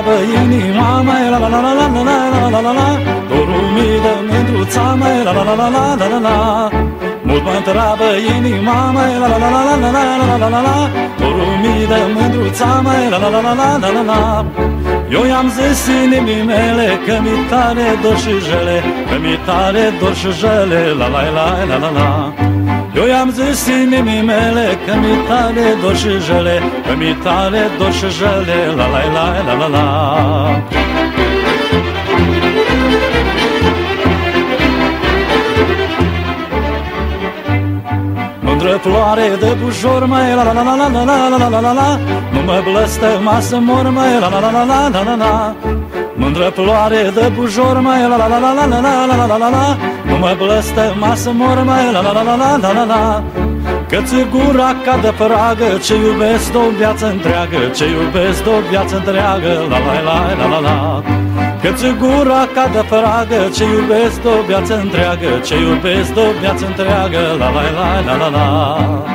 întreabă inima mai la la la la la la la la la la Dorul mii de mândruța mai la la la la la la la la Mult mă întreabă inima mai la la la la la la la la la la la Dorul mii de mândruța mai la la la la la la la la eu i-am zis inimii mele că mi tare dor și jele, că mi tare dor și jele, la la la la la la. Eu Oy amzish simim melek amitale dosh zhele amitale dosh zhele lalala lalala Mândră floare de bujor, mai la la la la la la la la la la la Nu mă blăstăma să mor, mai la la la la la la la la Mândră floare de bujor, mai la la la la la la la la la la la Nu mă blăstăma să mor, mai la la la la la la la la Că-ți gura ca de pragă, ce iubesc o viață întreagă, ce iubesc o viață întreagă, la la la la la la Că-ți gura ca de pragă, ce iubesc o viață întreagă, ce iubesc o viață întreagă, la la la la la la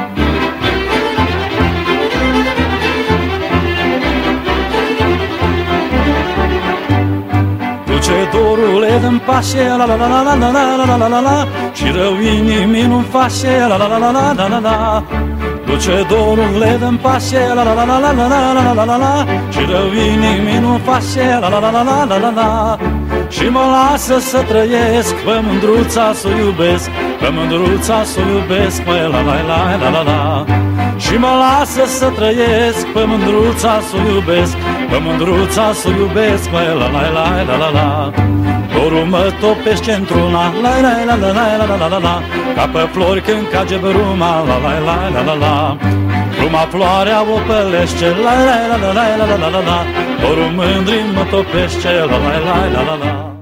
duce dorul în pașe, la la la la la la la la la la la Și rău inimii nu-mi face, la la la la la la la la Duce dorul în pașe, la la la la la la la la la la la Și rău inimii nu face, la la la la la la la la Și mă lasă să trăiesc, pe mândruța să iubesc Pe mândruța să iubesc, mă la la la la la la Și mă lasă să trăiesc, pe mândruța să iubesc Pe mândruța să iubesc, mă la la la la la la Dorul mă topește într-una, la la la la la la la la la Ca pe flori când cage bruma, la la la la la la Bruma floarea o pălește, la la la la la la la la la Dorul mândrii mă topește, la la la la la la